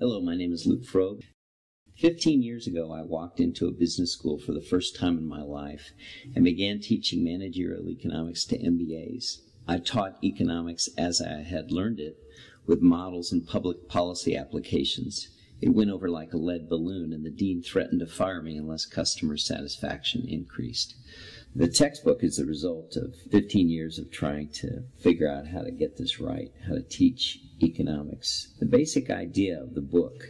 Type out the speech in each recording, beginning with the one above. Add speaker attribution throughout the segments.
Speaker 1: Hello, my name is Luke Froeb. Fifteen years ago, I walked into a business school for the first time in my life and began teaching managerial economics to MBAs. I taught economics as I had learned it with models and public policy applications. It went over like a lead balloon, and the dean threatened to fire me unless customer satisfaction increased. The textbook is the result of 15 years of trying to figure out how to get this right, how to teach economics. The basic idea of the book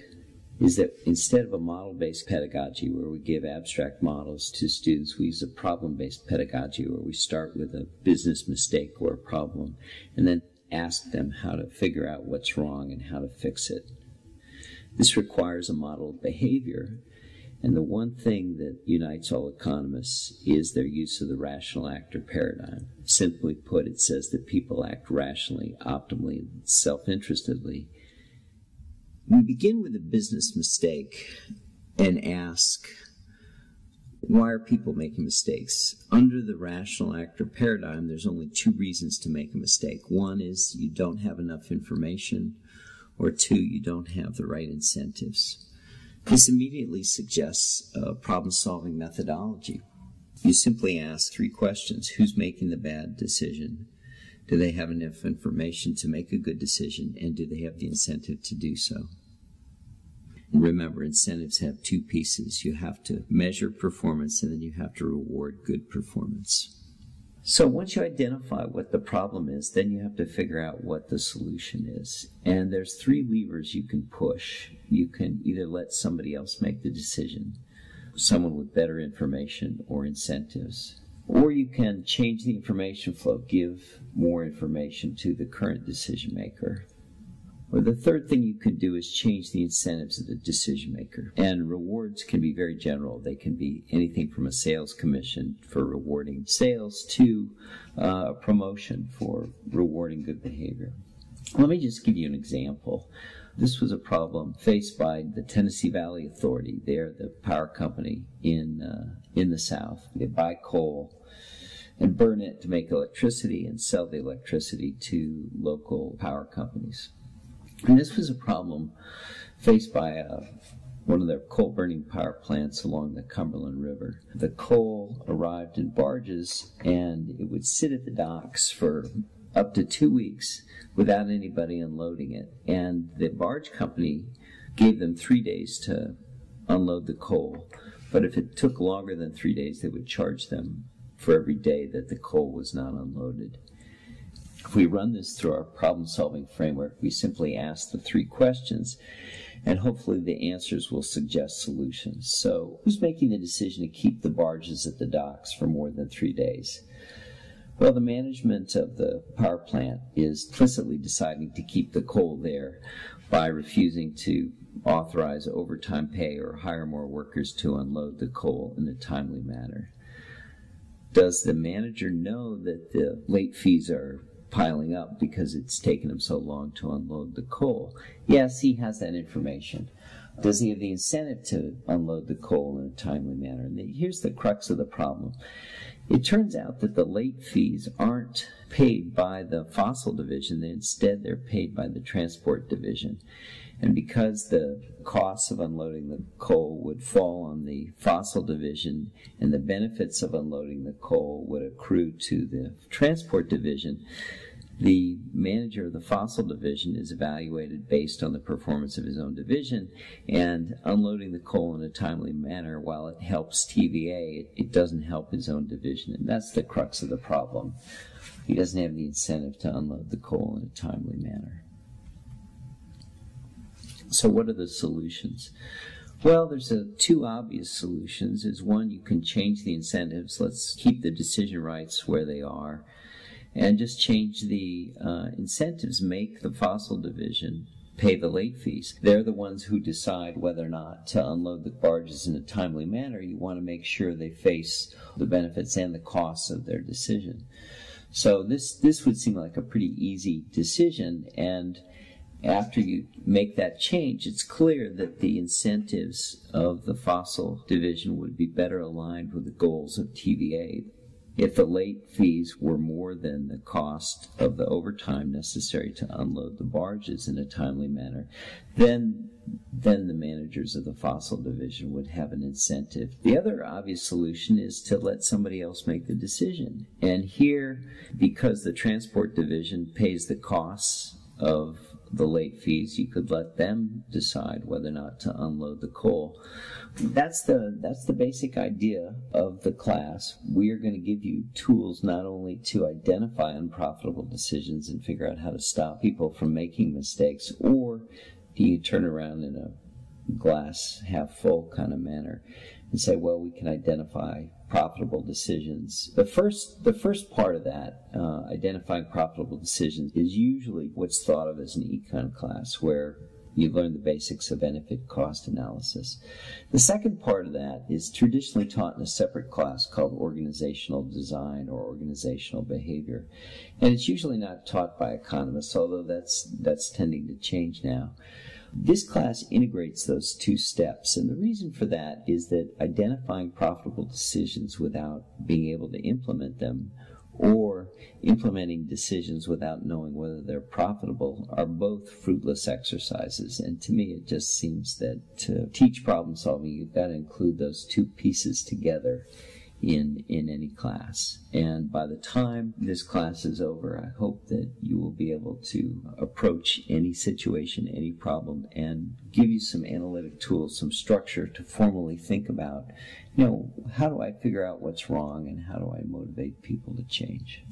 Speaker 1: is that instead of a model based pedagogy where we give abstract models to students, we use a problem based pedagogy where we start with a business mistake or a problem and then ask them how to figure out what's wrong and how to fix it. This requires a model of behavior. And the one thing that unites all economists is their use of the rational actor paradigm. Simply put, it says that people act rationally, optimally, and self interestedly. We begin with a business mistake and ask, why are people making mistakes? Under the rational actor paradigm, there's only two reasons to make a mistake. One is you don't have enough information, or two, you don't have the right incentives. This immediately suggests a problem solving methodology. You simply ask three questions Who's making the bad decision? Do they have enough information to make a good decision? And do they have the incentive to do so? Remember, incentives have two pieces. You have to measure performance and then you have to reward good performance. So once you identify what the problem is, then you have to figure out what the solution is. And there's three levers you can push. You can either let somebody else make the decision, someone with better information or incentives, or you can change the information flow, give more information to the current decision maker. The third thing you can do is change the incentives of the decision maker. And rewards can be very general. They can be anything from a sales commission for rewarding sales to uh, a promotion for rewarding good behavior. Let me just give you an example. This was a problem faced by the Tennessee Valley Authority. They're the power company in uh, in the South. They buy coal and burn it to make electricity and sell the electricity to local power companies. And this was a problem faced by uh, one of their coal burning power plants along the Cumberland River. The coal arrived in barges and it would sit at the docks for up to two weeks without anybody unloading it. And the barge company gave them three days to unload the coal. But if it took longer than three days, they would charge them for every day that the coal was not unloaded. If we run this through our problem solving framework, we simply ask the three questions and hopefully the answers will suggest solutions. So, who's making the decision to keep the barges at the docks for more than three days? Well, the management of the power plant is implicitly deciding to keep the coal there by refusing to authorize overtime pay or hire more workers to unload the coal in a timely manner. Does the manager know that the late fees are piling up because it's taken him so long to unload the coal. Yes, he has that information. Does he have the incentive to unload the coal in a timely manner? And here's the crux of the problem. It turns out that the late fees aren't paid by the fossil division, instead they're paid by the transport division. And because the costs of unloading the coal would fall on the fossil division and the benefits of unloading the coal would accrue to the transport division, the manager of the fossil division is evaluated based on the performance of his own division and unloading the coal in a timely manner. While it helps TVA it, it, doesn't help his own division. And that's the crux of the problem. He doesn't have the incentive to unload the coal in a timely manner so what are the solutions well, there's a, two obvious solutions. Is one, you can change the incentives. Let's keep the decision rights where they are and just change the uh, incentives, make the fossil division pay the late fees. They're the ones who decide whether or not to unload the barges in a timely manner. You want to make sure they face the benefits and the costs of their decision. So this this would seem like a pretty easy decision and after you make that change, it's clear that the incentives of the fossil division would be better aligned with the goals of TVA If the late fees were more than the cost of the overtime necessary to unload the barges in a timely manner, then then the managers of the fossil division would have an incentive. The other obvious solution is to let somebody else make the decision. And here, because the transport division pays the costs of the late fees, you could let them decide whether or not to unload the coal. That's the that's the basic idea of the class. We are going to give you tools not only to identify unprofitable decisions and figure out how to stop people from making mistakes, or do you turn around in a glass half full kind of manner and say, well, we can identify profitable decisions. The first, the first part of that, uh, identifying profitable decisions, is usually what's thought of as an econ class, where you learn the basics of benefit cost analysis. The second part of that is traditionally taught in a separate class called organizational design or organizational behavior. And it's usually not taught by economists, although that's, that's tending to change now. This class integrates those two steps, and the reason for that is that identifying profitable decisions without being able to implement them or implementing decisions without knowing whether they're profitable are both fruitless exercises. And to me, it just seems that to teach problem solving, you've got to include those two pieces together in in any class. And by the time this class is over, I hope that you will be able to approach any situation, any problem, and give you some analytic tools, some structure to formally think about, you know, how do I figure out what's wrong and how do I motivate people to change?